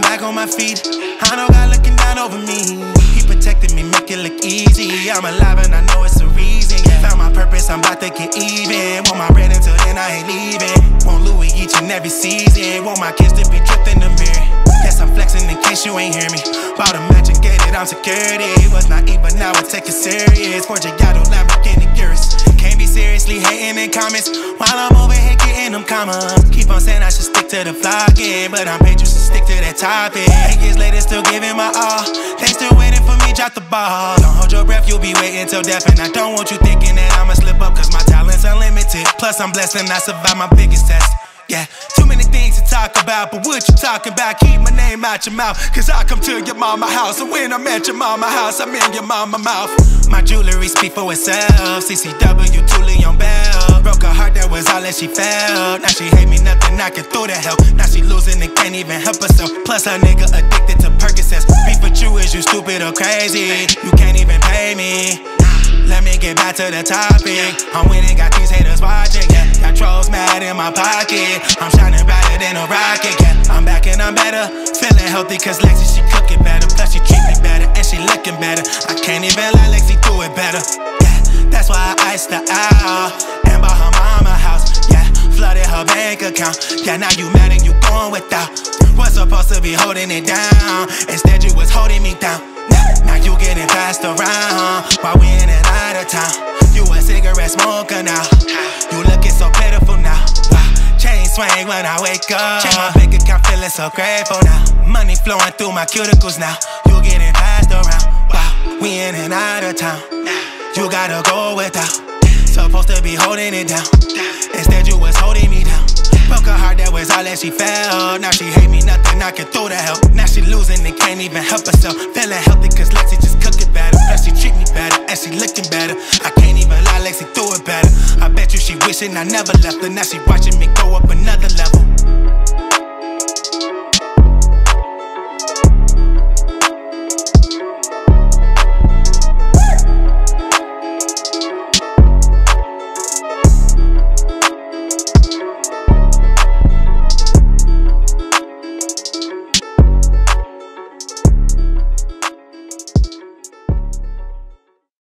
back on my feet. I know God looking down over me. He protected me, make it look easy. I'm alive and I know it's a reason. Found my purpose, I'm about to get even. Want my bread until then I ain't leaving. Want Louis each and every season. Want my kids to be dripped in the mirror. Guess I'm flexing in case you ain't hear me. Bought a match and get it on security. Was naive, but now I take it serious. Gatto Lamborghini Urus. Can't be seriously hating in comments while I'm over here getting them commas. Keep on saying I to the vlogging, but I'm paid you should stick to that topic. Eight years later, still giving my all. They still waiting for me, drop the ball. Don't hold your breath, you'll be waiting till death. And I don't want you thinking that I'ma slip up, cause my talent's unlimited. Plus, I'm blessed and I survived my biggest test. Yeah, too many things to talk about, but what you talking about? Keep my name out your mouth, cause I come to your mama house. And when I'm at your mama house, I'm in your mama mouth. My jewelry speak for itself. CCW, Tullion Bell. Was all that she felt. Now she hate me, nothing I can throw to help. Now she losing and can't even help herself. Plus, her nigga addicted to Percocets. Beef with you is you stupid or crazy. You can't even pay me. Let me get back to the topic. I'm winning, got these haters watching. Yeah, got trolls mad in my pocket. I'm shining brighter than a rocket. Yeah, I'm back and I'm better. Feeling healthy, cause Lexi, she cooking better. Plus, she treat me better and she looking better. I can't even let Lexi do it better. Yeah, that's why I iced her out. Account. Yeah, now you mad and you going without. Was supposed to be holding it down. Instead, you was holding me down. Now you getting passed around while we in and out of town. You a cigarette smoker now. You looking so pitiful now. Chain swing when I wake up. Check my bank account, feeling so grateful now. Money flowing through my cuticles now. You getting passed around. Wow. We in and out of town. You gotta go without. Supposed to be holding it down. Instead, heart, all that she felt. Now she hate me, nothing I can throw to help. Now she losing and can't even help herself. Feeling healthy, cause Lexi just cooking better. Plus, she treat me better and she looking better. I can't even lie, Lexi threw it better. I bet you she wishing I never left her. Now she watching me go up another level.